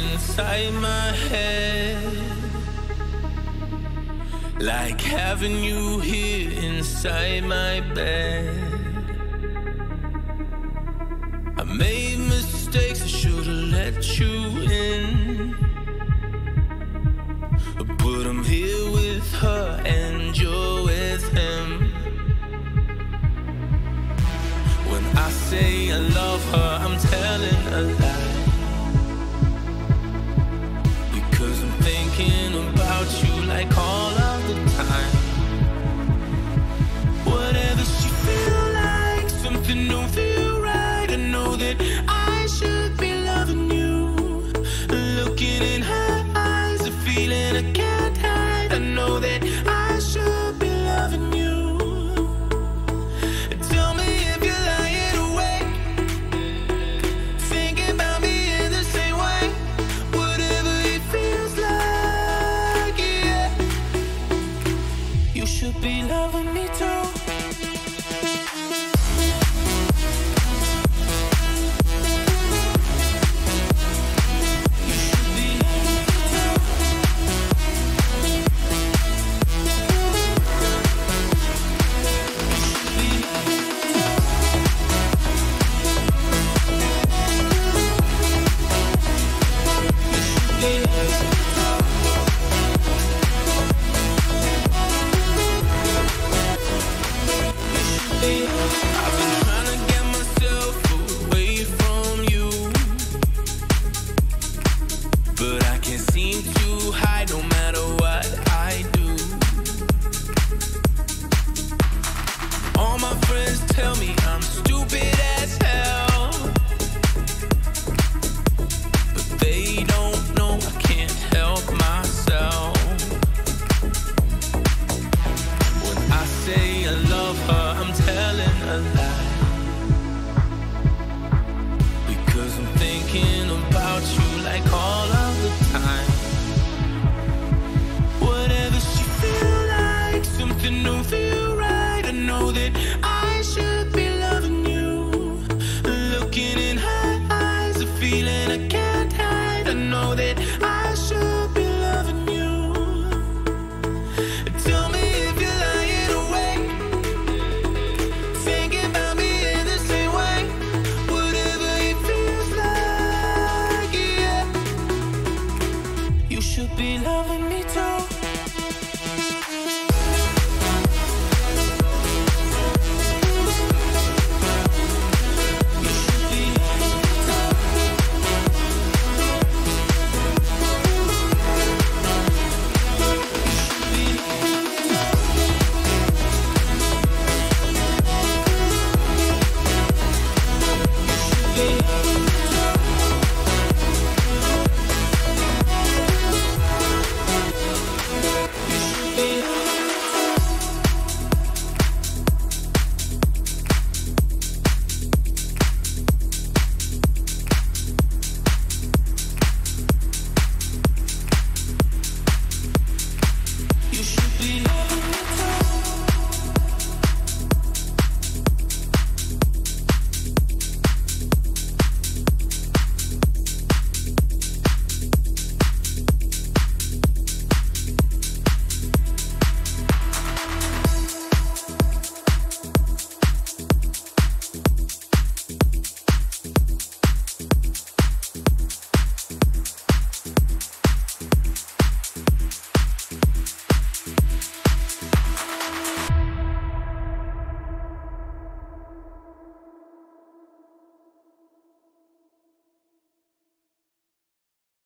inside my head. Like having you here inside my bed. I made mistakes, I should've let you in. But I'm here with her and you're with him. When I say I love her, I'm telling a lie. should be loving me too. seem to hide. I know that I should be loving you. Looking in her eyes, a feeling I can't hide. I know that.